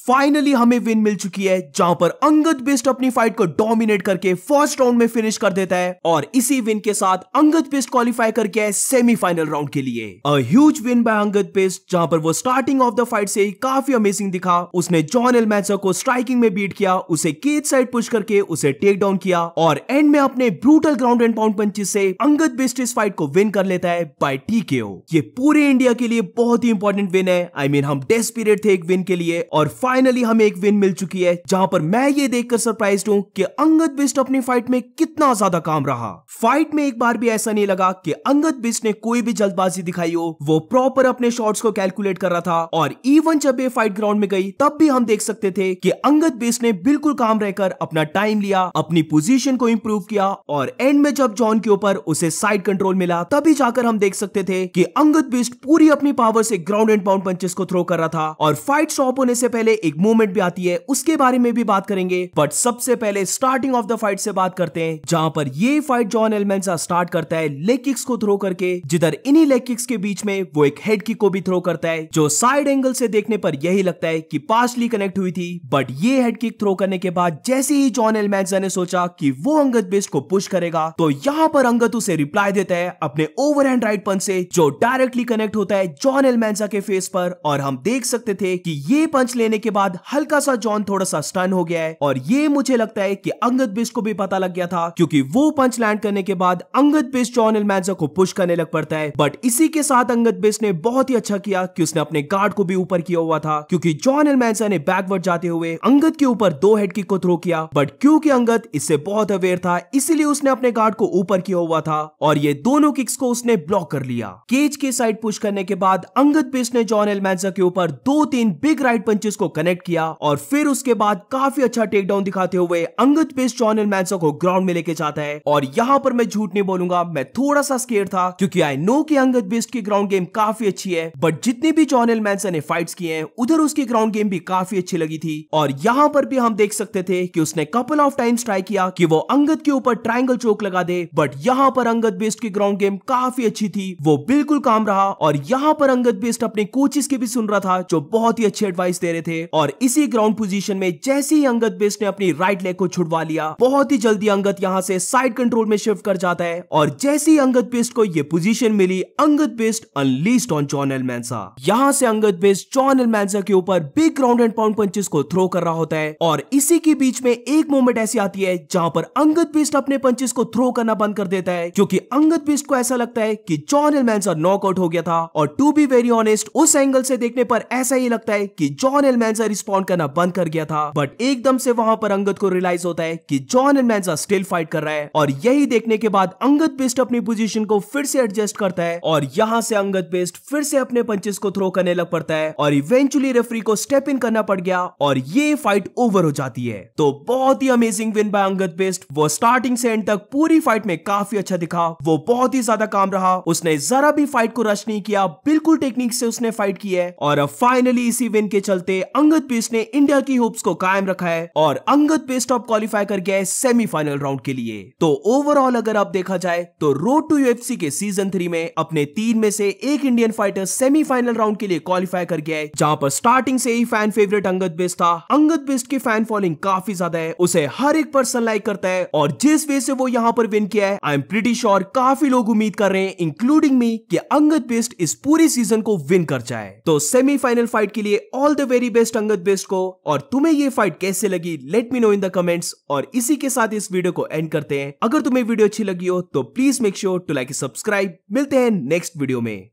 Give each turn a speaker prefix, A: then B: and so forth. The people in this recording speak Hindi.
A: फाइनली हमें विन मिल चुकी है जहाँ पर अंगद बिस्ट अपनी फाइट को डोमिनेट करके फ़र्स्ट राउंड में फिनिश कर देता है और इसी विन के साथ अंगद बिस्ट क्वालिफाई करके है सेमीफाइनल राउंड के लिए। A huge win by Angad Bisht जहाँ पर वो स्टार्टिंग ऑफ़ द फाइट से ही काफ़ी अमेजिंग दिखा। उसने जॉन एलमैचर को स्ट्राइकिंग में बीट किया उसे केज साइड पुश करके उसे टेक डाउन किया और एंड में अपने brutal ground and pound punches से अंगद बिस्ट इस फाइट को विन कर लेता है बाय टीकेओ ये पूरे इंडिया के लिए बहुत ही इंपॉर्टेंट विन है। आई I मीन mean, हम डेस्पिरेट थे एक विन के लिए और फाइनली हमें एक विन मिल चुकी है, जहाँ पर मैं ये देखकर सरप्राइज़ हूँ कि अंगद बिस्ट अपनी फाइट में कितना ज़्यादा काम रहा। फाइट में एक बार भी ऐसा नहीं लगा कि अंगद बिस्ट ने कोई भी जल्दबाजी दिखाई हो, वो प्रॉपर अपने शॉट्स को कैलकुलेट कर रहा था, और इवन जब ये फाइट ग्राउंड में गई, तब भी हम देख सकते थे कि अंगद बिस्ट ने बिल्कुल काम रहकर अपना टाइम लिया, अपनी पोजीशन को इंप्रूव किया, और एंड में जब जॉन के ऊपर उसे साइड कंट्रोल मिला, तभी जाकर हम देख सकते थे कि अंगद बिस्ट पूरी अपनी पावर से ग्राउंड एंड पाउंड पंचेस को थ्रो कर रहा था, और फाइट स्टॉप होने से पहले एक मूवमेंट भी आती है, उसके बारे में भी बात करेंगे। बट सबसे पहले स्टार्टिंग ऑफ़ द फाइट से बात करते हैं, जहाँ पर ये फाइट जॉन एलमेंसा स्टार्ट करता है लेग किक्स को थ्रो करके। जिधर इन्हीं लेग किक्स के बीच में वो एक हेड किक को भी थ्रो करता है, जो साइड एंगल से देखने पर यही लगता है कि पास्टली कनेक्ट हुई थी। बट ये हेड किक थ्रो करने के बाद जैसे ही जॉन एलमेंसा ने सोचा कि वो अंगद बेस्ट को पुश करेगा तो यहाँ पर अंगद उसे रिप्लाई देता है अपने ओवरहैंड राइट पंच से, जो डायरेक्टली कनेक्ट होता है जॉन एलमेंसा के फेस पर। और हम देख सकते थे कि ये पंच लेने के बाद हल्का सा जॉन थोड़ा सा स्टन हो गया है और ये मुझे लगता है कि अंगद बिस्ट को भी पता लग गया था, क्योंकि वो पंच लैंड करने के बाद अंगद बिस्ट जॉन एलमैंजा को पुश करने लग पड़ता है। बट इसी के साथ अंगद बिस्ट ने बहुत ही अच्छा किया कि उसने अपने गार्ड को भी ऊपर किया हुआ था, क्योंकि जॉन एलमैंजा ने बैकवर्ड जाते हुए अंगद के ऊपर दो हेड किक को थ्रो किया। बट क्योंकि अंगद इससे बहुत अवेयर था, इसीलिए उसने अपने गार्ड को ऊपर किया हुआ था और ये दोनों किक्स को उसने ब्लॉक कर लिया। केज के साइड पुश करने के बाद अंगद बिस्ट ने जॉन एलमैंजा के ऊपर दो तीन बिग राइट पंचेस को कनेक्ट किया और फिर उसके बाद काफ़ी अच्छा टेक डाउन दिखाते हुए अंगद पेस जॉन एलमैंसा को ग्राउंड में लेके जाता है। और यहाँ पर मैं झूठ नहीं बोलूँगा, मैं थोड़ा सा स्केयर था, क्योंकि आई नो कि अंगद बेस्ट की ग्राउंड गेम काफ़ी अच्छी है बट जितने भी जॉन एलमैंसा ने फाइट्स किए हैं, उधर उसकी ग्राउंड गेम भी काफ़ी अच्छी लगी थी। और यहाँ पर भी हम देख सकते थे कि उसने कपल ऑफ़ टाइम्स ट्राई किया कि वो अंगद के ऊपर ट्राइंगल चोक लगा दे बट यहाँ पर अंगद बेस्ट की ग्राउंड गेम काफ़ी अच्छी थी, वो बिल्कुल काम रहा। और यहाँ पर अंगद बेस्ट अपने कोचेस के भी सुन रहा था, जो बहुत ही अच्छी एडवाइस दे रहे थे। और इसी ग्राउंड पोजीशन में जैसे ही अंगद बेस्ट ने अपनी राइट लेग को छुड़वा लिया, बहुत ही जल्दी अंगद यहाँ से साइड कंट्रोल में शिफ्ट कर जाता है और जैसे ही अंगद बेस्ट को ये position milli, Angad Bisht unleashed on John Almansa यहाँ से अंगद बेस्ट जॉन एलमैंसा के ऊपर big ground and pound punches को थ्रो कर रहा होता है और इसी के बीच में एक मोमेंट ऐसी आती है जहाँ पर अंगद बेस्ट अपने पंचेस को थ्रो करना बंद कर देता है, क्योंकि अंगद बेस्ट को ऐसा लगता है कि जॉन एलमैंसा नॉकआउट हो गया था और टू बी वेरी ऑनेस्ट उस एंगल से देखने पर ऐसा ही लगता है कि जॉन एलमैंसा रिस्पॉन्ड करना बंद कर गया था। बट एकदम से वहाँ पर अंगद को रियलाइज़ होता है कि जॉन एंड स्टिल फाइट कर रहा है। और यही देखने के बाद अंगद बेस्ट अपनी पोजीशन को फिर से एडजस्ट करता है। और यहाँ से अंगद बेस्ट फिर से अपने पंचेस को थ्रो करने लग पड़ता है। और इवेंचुअली रेफरी को स्टेप इन करना पड़ गया और ये फाइट ओवर हो जाती है। तो बहुत ही amazing win by Angad Bisht वो स्टार्टिंग से एंड तक पूरी फाइट में काफ़ी अच्छा दिखा। वो बहुत ही ज़्यादा काम रहा। उसने जरा भी फाइट को रश नहीं किया। बिल्कुल टेक्निक से उसने फाइट की है। और अब फाइनली इसी विन के चलते अंगद बेस्ट ने इंडिया की होप्स को कायम रखा है और अंगद बेस्ट ऑफ़ क्वालिफाई कर गया है सेमीफाइनल राउंड के लिए। तो ओवरऑल अगर आप देखा जाए तो रोड टू यूएफसी के सीज़न थ्री में अपने तीन में से एक इंडियन फाइटर सेमीफाइनल राउंड के लिए क्वालिफाई कर गया है, जहाँ पर स्टार्टिंग से ही फ़ैन फेवरेट अंगद बेस्ट था। अंगद बेस्ट की फ़ैन फॉलोइंग काफ़ी ज़्यादा है, उसे हर एक पर्सन लाइक करता है और जिस वे से वो यहाँ पर विन किया है आई एम प्रिटी श्योर काफ़ी लोग उम्मीद कर रहे हैं इंक्लूडिंग मी कि अंगद बेस्ट इस पूरी सीज़न को विन कर जाए। तो सेमीफाइनल फाइट के लिए all the very best Angad Bisht को, और तुम्हें ये फाइट कैसे लगी? Let me know in the comments और इसी के साथ इस वीडियो को एंड करते हैं। अगर तुम्हें वीडियो अच्छी लगी हो तो please make sure to like subscribe मिलते हैं नेक्स्ट वीडियो में।